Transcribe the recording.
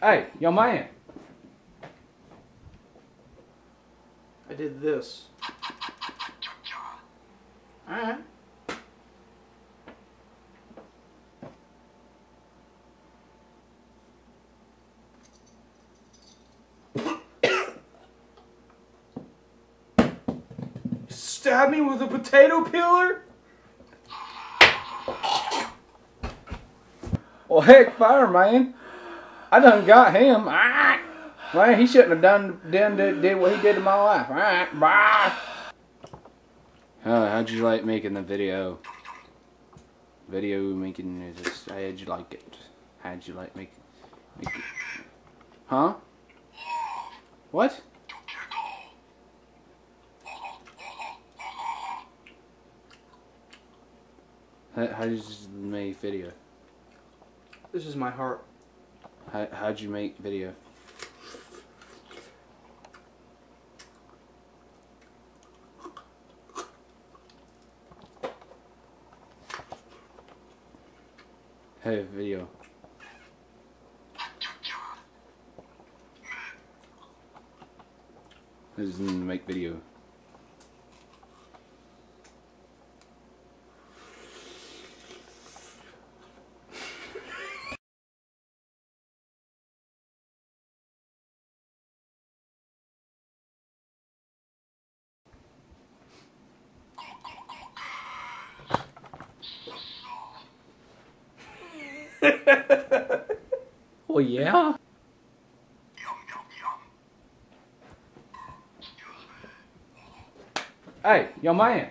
Hey, yo man. I did this. Alright. Stab me with a potato peeler? Well, heck, fire, man. I done got him. Ah, man, he shouldn't have done, done did, did what he did to my life. Ah, bah. Uh, how'd you like making the video? Video making is just, how'd you like it? How'd you like make, make it? Huh? What? How, how'd you make video? This is my heart. How, how'd you make video? Hey, video. This is make video. Oh yeah? Hey, your man.